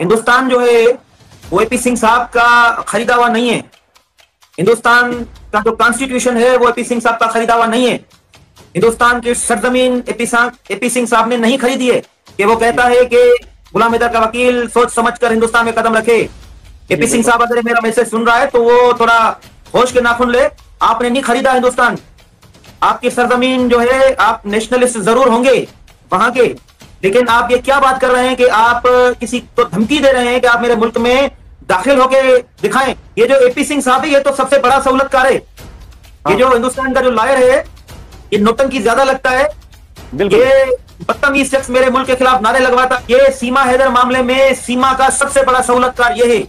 हिंदुस्तान जो है वो एपी सिंह साहब का खरीदा हुआ नहीं है। हिंदुस्तान का जो कॉन्स्टिट्यूशन है वो एपी सिंह साहब का खरीदा हुआ नहीं है। हिंदुस्तान की सरजमीन एपी एपी सिंह साहब ने नहीं खरीदी है कि वो कहता है कि गुलाम हैदर का वकील सोच समझ कर हिंदुस्तान में कदम रखे। एपी सिंह साहब अगर मेरा मैसेज सुन रहा है तो वो थोड़ा होश के नाखुन ले। आपने नहीं खरीदा हिंदुस्तान। आपकी सरजमीन जो है आप नेशनलिस्ट ज़रूर होंगे वहाँ के। लेकिन आप ये क्या बात कर रहे हैं कि आप किसी को धमकी दे रहे हैं कि आप मेरे मुल्क में दाखिल होके दिखाएँ? ये जो एपी सिंह साहब है ये तो सबसे बड़ा सहूलतकार है। ये जो हिंदुस्तान का जो लॉयर है ये नोटंकी ज़्यादा लगता है। ये बदतमीज शख्स मेरे मुल्क के खिलाफ नारे लगवाता ये सीमा हैदर मामले में सीमा का सबसे बड़ा सहूलतकार ये है।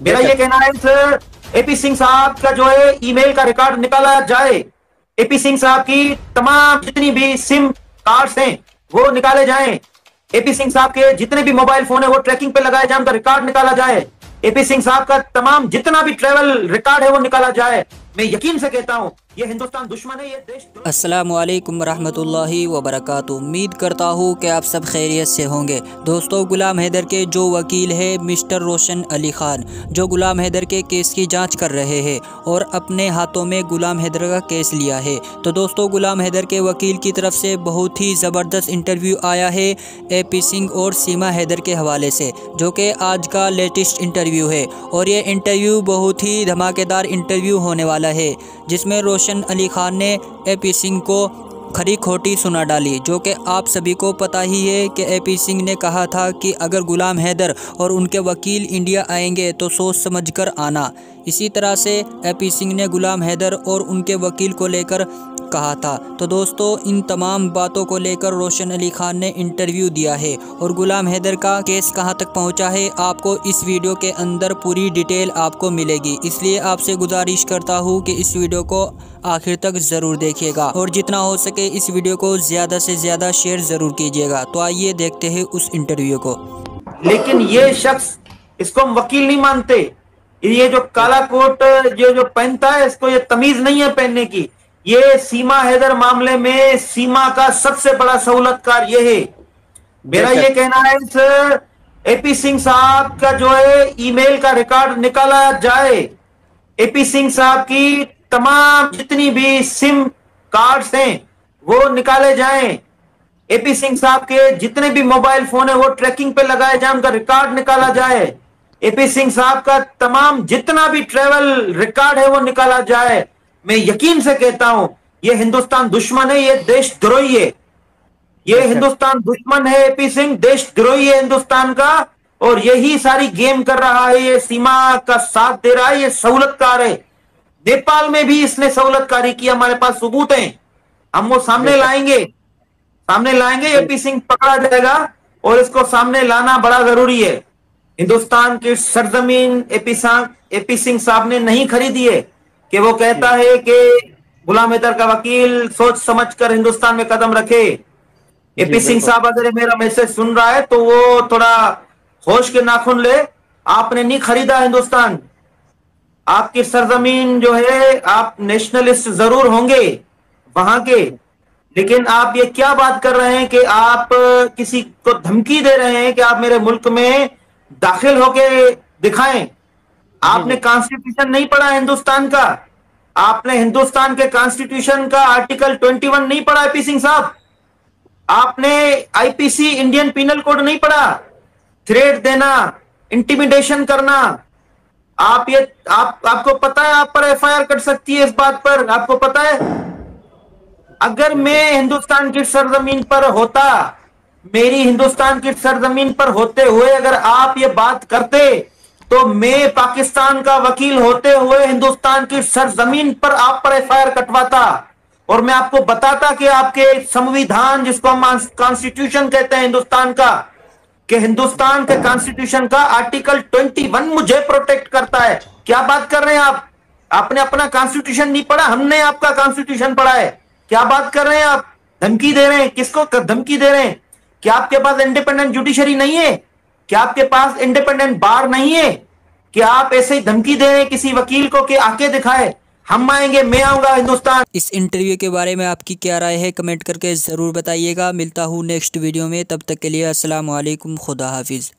मेरा ये कहना है सर एपी सिंह साहब का जो है ईमेल का रिकॉर्ड निकाला जाए। एपी सिंह साहब की तमाम जितनी भी सिम कार्ड्स हैं वो निकाले जाए। एपी सिंह साहब के जितने भी मोबाइल फ़ोन है, वो ट्रैकिंग पे लगाए जाए, उनका रिकॉर्ड निकाला जाए। एपी सिंह साहब का तमाम जितना भी ट्रेवल रिकॉर्ड है, वो निकाला जाए। मैं यकीन से कहता हूँ ये हिंदुस्तान उम्मीद करता हूँ कि आप सब खैरियत से होंगे। दोस्तों, गुलाम हैदर के जो वकील है, मिस्टर रोशन अली ख़ान, जो गुलाम हैदर के केस की जाँच कर रहे हैं और अपने हाथों में गुलाम हैदर का केस लिया है। तो दोस्तों, गुलाम हैदर के वकील की तरफ़ से बहुत ही ज़बरदस्त इंटरव्यू आया है ए पी सिंह और सीमा हैदर के हवाले से, जो कि आज का लेटेस्ट इंटरव्यू है। और ये इंटरव्यू बहुत ही धमाकेदार इंटरव्यू होने वाला है, जिसमें रोशन रोशन अली ख़ान ने ए पी सिंह को खरी खोटी सुना डाली, जो कि आप सभी को पता ही है कि ए पी सिंह ने कहा था कि अगर गुलाम हैदर और उनके वकील इंडिया आएँगे तो सोच समझ कर आना। इसी तरह से ए पी सिंह ने गुलाम हैदर और उनके वकील को लेकर कहा था। तो दोस्तों, इन तमाम बातों को लेकर रोशन अली खान ने इंटरव्यू दिया है और गुलाम हैदर का केस कहाँ तक पहुँचा है, आपको इस वीडियो के अंदर पूरी डिटेल आपको मिलेगी। इसलिए आपसे गुजारिश करता हूँ कि इस वीडियो को आखिर तक ज़रूर देखिएगा और जितना हो सके इस वीडियो को ज़्यादा से ज़्यादा शेयर ज़रूर कीजिएगा। तो आइए देखते हैं उस इंटरव्यू को। लेकिन ये शख्स, इसको हम वकील नहीं मानते। ये जो काला कोट, ये जो पहनता है, इसको ये तमीज नहीं है पहनने की। ये सीमा हैदर मामले में सीमा का सबसे बड़ा सहूलतकार ये है। मेरा ये कहना है सर एपी सिंह साहब का जो है ईमेल का रिकॉर्ड निकाला जाए। एपी सिंह साहब की तमाम जितनी भी सिम कार्ड्स हैं वो निकाले जाएँ। एपी सिंह साहब के जितने भी मोबाइल फ़ोन है वो ट्रैकिंग पे लगाए जाए उनका रिकॉर्ड निकाला जाए। एपी सिंह साहब का तमाम जितना भी ट्रेवल रिकॉर्ड है वो निकाला जाए। मैं यकीन से कहता हूँ ये हिंदुस्तान दुश्मन है ये देश द्रोही है। ये अच्छा। हिंदुस्तान दुश्मन है एपी सिंह देश द्रोही है हिंदुस्तान का और यही सारी गेम कर रहा है ये सीमा का साथ दे रहा है ये सहूलतकार है। नेपाल में भी इसने सहूलतकारी की हमारे पास सबूत है। हम वो सामने लाएँगे। सामने लाएँगे एपी सिंह पकड़ा जाएगा और इसको सामने लाना बड़ा ज़रूरी है। हिंदुस्तान की सरजमीन एपी एपी सिंह साहब ने नहीं खरीदी है। कि वो कहता है कि गुलाम हैदर का वकील सोच समझ कर हिंदुस्तान में कदम रखे। एपी सिंह साहब अगर मेरा मैसेज सुन रहा है तो वो थोड़ा होश के नाखुन ले। आपने नहीं खरीदा हिंदुस्तान। आपकी सरजमीन जो है आप नेशनलिस्ट ज़रूर होंगे वहाँ के। लेकिन आप ये क्या बात कर रहे हैं कि आप किसी को धमकी दे रहे हैं कि आप मेरे मुल्क में दाखिल होके दिखाएँ? आपने कॉन्स्टिट्यूशन नहीं पढ़ा हिंदुस्तान का? आपने हिंदुस्तान के कॉन्स्टिट्यूशन का आर्टिकल 21 नहीं पढ़ा पी सिंह साहब? आपने आईपीसी इंडियन पिनल कोड नहीं पढ़ा? थ्रेड देना इंटिमिडेशन करना। आप ये आप आपको पता है आप पर एफआईआर कर सकती है इस बात पर? आपको पता है? अगर मैं हिंदुस्तान की सरजमीन पर होता मेरी हिंदुस्तान की सरजमीन पर होते हुए अगर आप ये बात करते तो मैं पाकिस्तान का वकील होते हुए हिंदुस्तान की सरजमीन पर आप पर एफआईआर कटवाता और मैं आपको बताता कि आपके संविधान जिसको हम कॉन्स्टिट्यूशन कहते हैं हिंदुस्तान का, कि हिंदुस्तान के कॉन्स्टिट्यूशन का आर्टिकल 21 मुझे प्रोटेक्ट करता है। क्या बात कर रहे हैं आप? आपने अपना कॉन्स्टिट्यूशन नहीं पढ़ा? हमने आपका कॉन्स्टिट्यूशन पढ़ा है। क्या बात कर रहे हैं आप? धमकी दे रहे हैं? किसको धमकी दे रहे हैं? क्या आपके पास इंडिपेंडेंट जुडिशरी नहीं है? क्या आपके पास इंडिपेंडेंट बार नहीं है? कि आप ऐसे ही धमकी दे रहे किसी वकील को कि आके दिखाए। हम आएँगे, मैं आऊँगा हिंदुस्तान। इस इंटरव्यू के बारे में आपकी क्या राय है? कमेंट करके ज़रूर बताइएगा। मिलता हूँ नेक्स्ट वीडियो में। तब तक के लिए असलम खुदा हाफिज़।